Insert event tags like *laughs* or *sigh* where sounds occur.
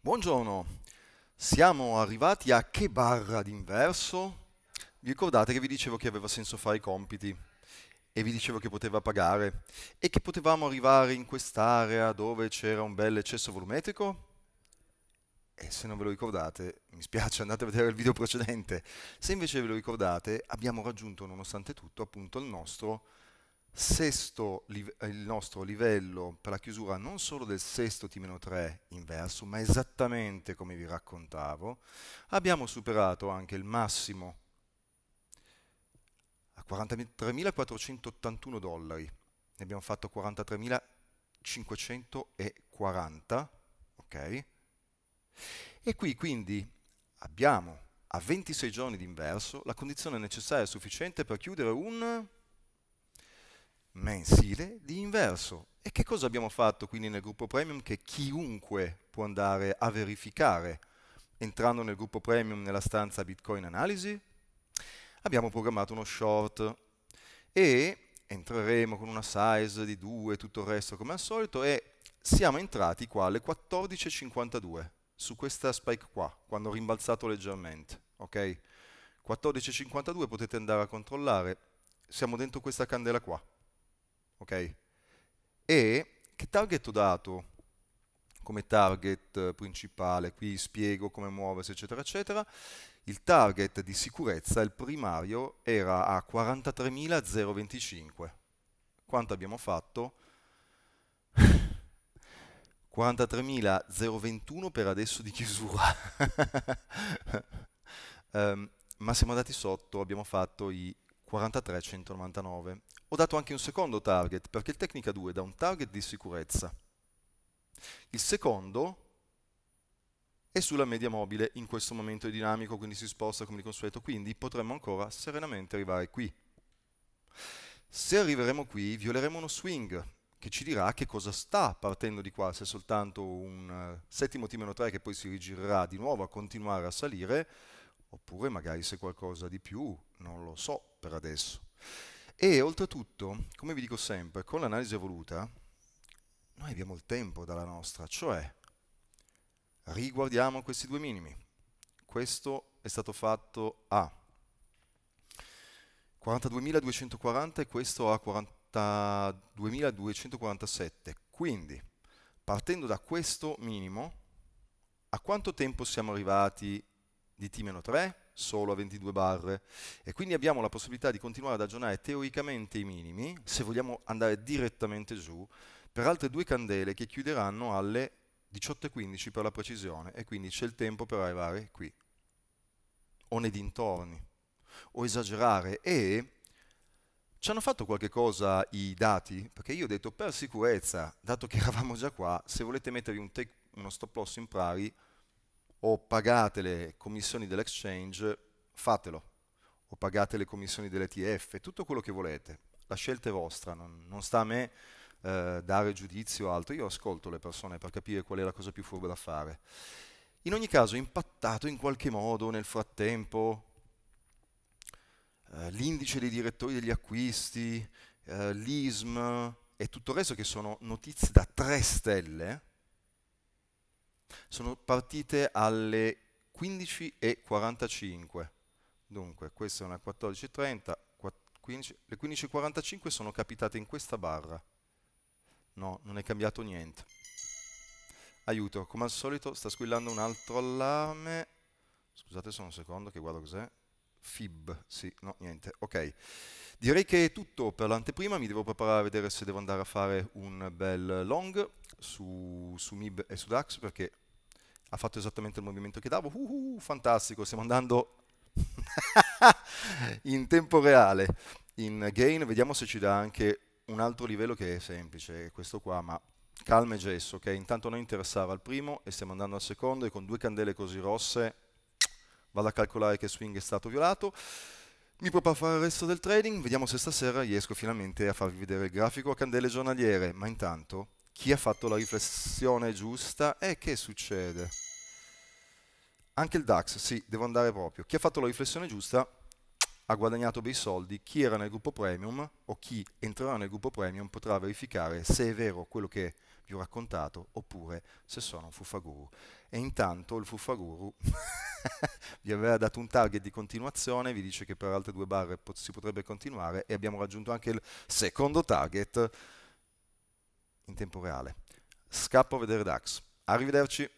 Buongiorno, siamo arrivati a che barra d'inverso? Vi ricordate che vi dicevo che aveva senso fare i compiti e vi dicevo che poteva pagare e che potevamo arrivare in quest'area dove c'era un bel eccesso volumetrico? E se non ve lo ricordate, mi spiace, *laughs* andate a vedere il video precedente. Se invece ve lo ricordate, abbiamo raggiunto nonostante tutto appunto il nostro sesto, il nostro livello per la chiusura non solo del sesto T-3 inverso, ma esattamente come vi raccontavo, abbiamo superato anche il massimo a 43.481 dollari, ne abbiamo fatto 43.540, ok? E qui quindi abbiamo a 26 giorni di inverso la condizione necessaria e sufficiente per chiudere un mensile di inverso. E che cosa abbiamo fatto quindi nel gruppo premium che chiunque può andare a verificare entrando nel gruppo premium nella stanza Bitcoin Analisi? Abbiamo programmato uno short e entreremo con una size di 2 e tutto il resto come al solito e siamo entrati qua alle 14.52 su questa spike qua, quando ho rimbalzato leggermente, ok? 14.52 potete andare a controllare, siamo dentro questa candela qua, ok? E che target ho dato come target principale? Qui spiego come muoversi, eccetera, eccetera. Il target di sicurezza, il primario, era a 43.025. Quanto abbiamo fatto? *laughs* 43.021 per adesso di chiusura. um, *laughs* ma siamo andati sotto, abbiamo fatto i 43.199. Ho dato anche un secondo target, perché il Tecnica 2 dà un target di sicurezza. Il secondo è sulla media mobile, in questo momento è dinamico, quindi si sposta come di consueto, quindi potremmo ancora serenamente arrivare qui. Se arriveremo qui, violeremo uno swing, che ci dirà che cosa sta partendo di qua, se è soltanto un uh, settimo T-3 che poi si rigirerà di nuovo a continuare a salire, oppure magari se qualcosa di più, non lo so per adesso. E oltretutto, come vi dico sempre, con l'analisi evoluta, noi abbiamo il tempo dalla nostra, cioè riguardiamo questi due minimi. Questo è stato fatto a 42.240 e questo a 42.247. Quindi, partendo da questo minimo, a quanto tempo siamo arrivati di T-3? Solo a 22 barre. E quindi abbiamo la possibilità di continuare ad aggiornare teoricamente i minimi, se vogliamo andare direttamente giù, per altre due candele che chiuderanno alle 18.15 per la precisione. E quindi c'è il tempo per arrivare qui. O nei dintorni. O esagerare. E ci hanno fatto qualche cosa i dati? Perché io ho detto per sicurezza, dato che *laughs* eravamo già qua, se volete mettervi un uno stop loss in prari o pagate le commissioni dell'exchange, fatelo. O pagate le commissioni dell'ETF, tutto quello che volete. La scelta è vostra, non, non sta a me eh, dare giudizio o altro. Io ascolto le persone per capire qual è la cosa più furba da fare. In ogni caso, impattato in qualche modo nel frattempo eh, l'indice dei direttori degli acquisti, eh, l'ISM e tutto il resto che sono notizie da 3 stelle, sono partite alle 15.45. Dunque, questa è una 14.30, 15, le 15.45 sono capitate in questa barra. No, non è cambiato niente. Aiuto, come al solito sta squillando un altro allarme. Scusate solo un secondo che guardo cos'è. Fib, sì, no, niente, ok. Direi che è tutto per l'anteprima, mi devo preparare a vedere se devo andare a fare un bel long su, su MIB e su DAX perché ha fatto esattamente il movimento che davo, uh, uh, fantastico, stiamo andando *laughs* in tempo reale. In gain, vediamo se ci dà anche un altro livello che è semplice, questo qua, ma calma e gesso, ok? Intanto noi interessava il primo e stiamo andando al secondo e con due candele così rosse vado a calcolare che swing è stato violato, mi preparo a fare il resto del trading, vediamo se stasera riesco finalmente a farvi vedere il grafico a candele giornaliere, ma intanto chi ha fatto la riflessione giusta e che succede? Anche il DAX, sì, devo andare proprio. Chi ha fatto la riflessione giusta ha guadagnato bei soldi, chi era nel gruppo premium o chi entrerà nel gruppo premium potrà verificare se è vero quello che vi ho raccontato, oppure se sono un fuffaguru. E intanto il fuffaguru *laughs* vi aveva dato un target di continuazione, vi dice che per altre due barre si potrebbe continuare e abbiamo raggiunto anche il secondo target in tempo reale. Scappo a vedere DAX. Arrivederci.